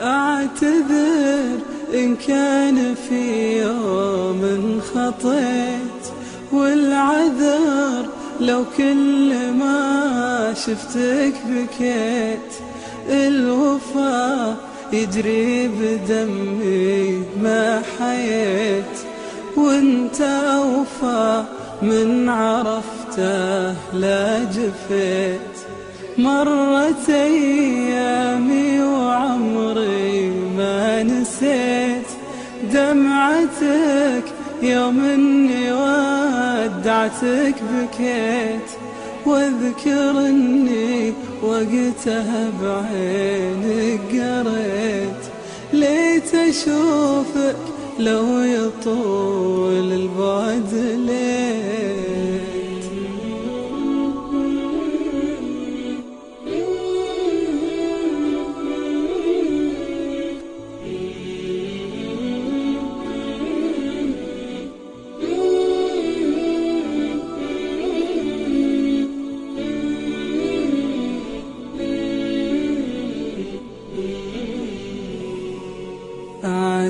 أعتذر إن كان في يوم خطيت والعذر لو كل ما شفتك بكيت. الوفا يجري بدمي ما حييت وانت أوفى من عرفته لا جفيت. مرت أيامي وعمري ما نسيت دمعتك يوم إني ودعتك بكيت واذكر إني وقتها بعينك قريت. ليت أشوفك لو يطول البعد ليت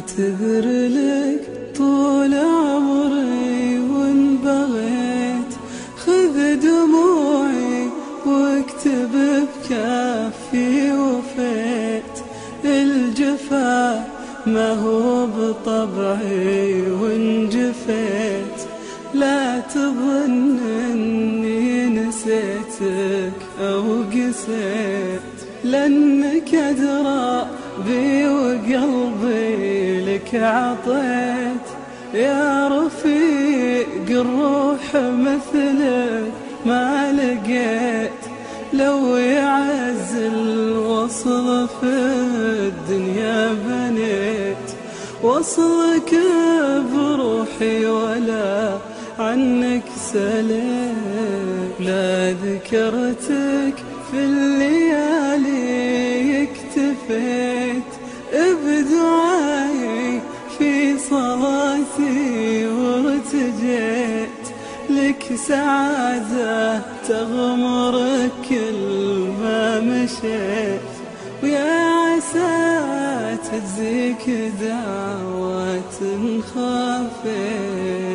أعتذر لك طول عمري وإن بغيت خذ دموعي واكتب بكافي وفيت. الجفا ما هو بطبعي وإن جفيت لا تظن إني نسيتك أو قسيت. لأنك أدرى بي وقلبي لك عطيت يا رفيق الروح مثلك ما لقيت. لو يعز الوصل في الدنيا بنيت. وصلك بروحي ولا عنك سليت لا ذكرتك في الليالي لك سعادة تغمرك كل ما مشيت ويا عسى تجزيك دعوات خافيت